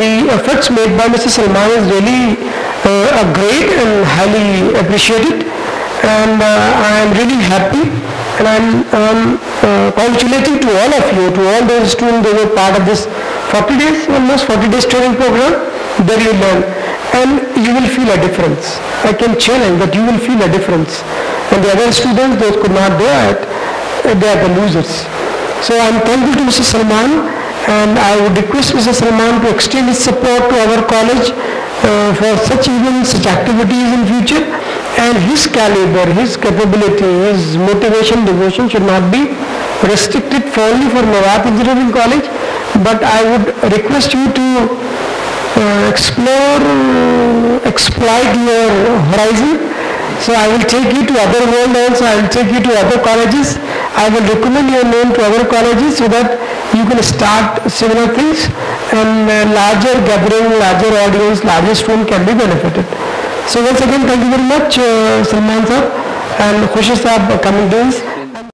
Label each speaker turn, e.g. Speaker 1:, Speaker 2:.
Speaker 1: the efforts made by Mr. Salman is really uh, great and highly appreciated and uh, I am really happy and I'm um, uh, congratulating to all of you, to all those students who were part of this 40 days, almost 40 days training program, there you learn and you will feel a difference. I can challenge that you will feel a difference. And the other students, those could not do it, they are the losers. So I'm thankful to Mr. Salman and I would request Mr. Salman to extend his support to our college uh, for such events, such activities in future and his caliber, his capability, his motivation, devotion should not be restricted only for Mewat Engineering College but I would request you to uh, explore, uh, exploit your horizon. So I will take you to other world also, I will take you to other colleges. I will recommend your name to other colleges so that you can start similar things and uh, larger gathering, larger audience, larger student can be benefited. So once again, thank you very much, uh, Salman sir and Khushi sir coming days.